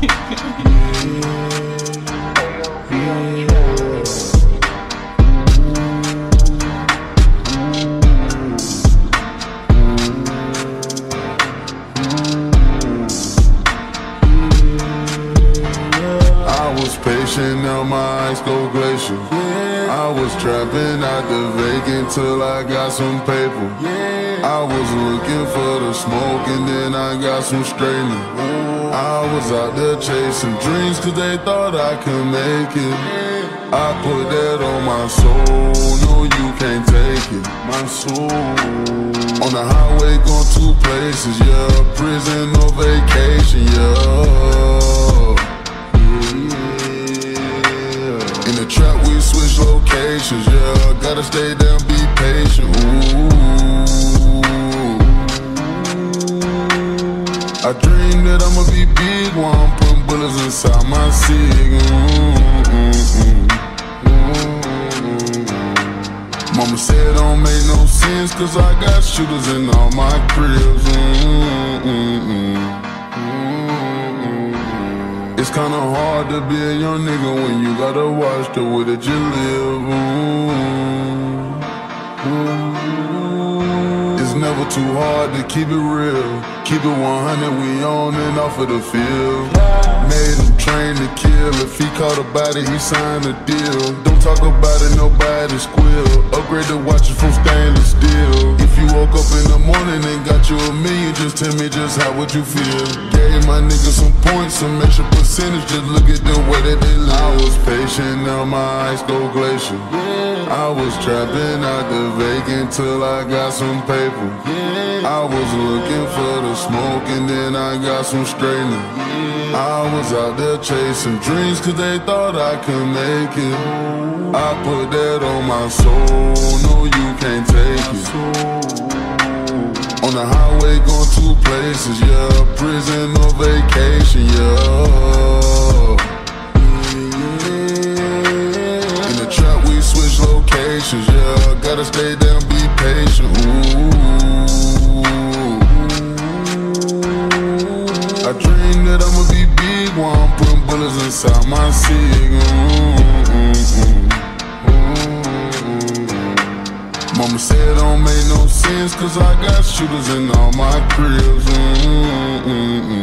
I was patient, now my eyes go glacial. I was trapping out the vacant till I got some paper. I was looking for the smoke and then I got some straightening. Oh. I was out there chasing dreams cause they thought I could make it. I put that on my soul, no you can't take it. My soul. On the highway going two places, yeah. Prison or vacation, yeah. Locations, yeah. Gotta stay down, be patient. Ooh. I dream that I'ma be big while I'm putting bullets inside my sig. Mama said don't make no sense, cause I got shooters in all my cribs. It's kinda hard to be a young nigga when you gotta watch the way that you live. Ooh. It's never too hard to keep it real. Keep it 100, we on and off of the field. Made him train to kill. If he caught a body, he signed a deal. Don't talk about it, nobody squeal. Upgrade the watches from stainless steel. Million, just tell me just how would you feel? Gave my niggas some points, some extra percentage. Just look at the way that they live. I was patient, now my eyes go glacial. I was trapping out the vacant till I got some paper. I was looking for the smoke and then I got some straightening. I was out there chasing dreams cause they thought I could make it. I put that on my soul, no you can't take it. On the highway going two places, yeah. Prison or vacation, yeah. In the trap we switch locations, yeah. Gotta stay down, be patient. Ooh. I dream that I'ma be big while I'm putting bullets inside my sig. Mama said it don't make no sense cause I got shooters in all my cribs. Mm-mm-mm.